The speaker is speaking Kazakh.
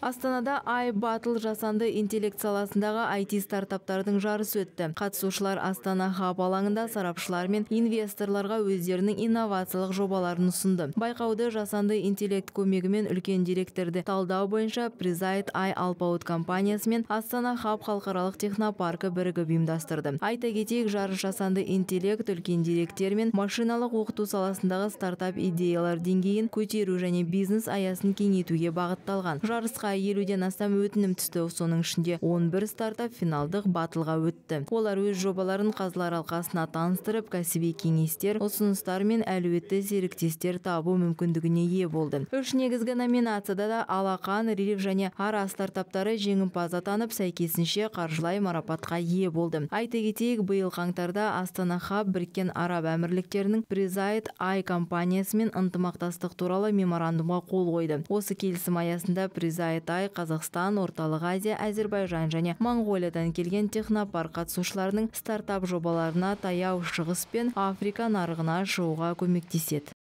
Астанада ай батыл жасанды интеллект саласындағы IT стартаптардың жарысы өтті. Қатысушылар Астана хаб алаңында сарапшылар мен инвесторларға өздерінің инновациялық жобаларын ұсынды. Байқауды жасанды интеллект көмегімен үлкен директорды талдау бойынша Призайт Ай Алпауыт компаниясы мен Астана хаб халықаралық технопаркі бірігіп ұйымдастырды. Айта кетейік, жарыс жасанды интеллект үлкен директер мен машиналық оқыту саласындағы стартап идеялар деңгейін көтеру және бизнес аясын кеңейтуге бағытталған. Жарысқа елуден астам өтінім түсті. Соның ішінде 11 стартап финалдық батылға өтті. Олар өз жобаларын қазылар алқасына таныстырып кәсіби кеңестер ұсыныстар мен әлеуетті серіктестер табу мүмкіндігіне ие болды. Үш негізгі номинацияда да алақан риф және ара стартаптары жеңімпаз атанып сәйкесінше қаржылай марапатқа ие болды. Айта кетейік биыл қаңтарда астана хаб біріккен араб әмірліктерінің призайт ай компаниясымен ынтымақтастық туралы меморандумға қол қойды. Осы келісім аясында призайт Қытай, Қазақстан, Орталық Азия, Әзербайжан және Моңғолиядан келген технопарк қатысушыларының стартап жобаларына таяу шығыс пен Африка нарығына шығуға көмектеседі.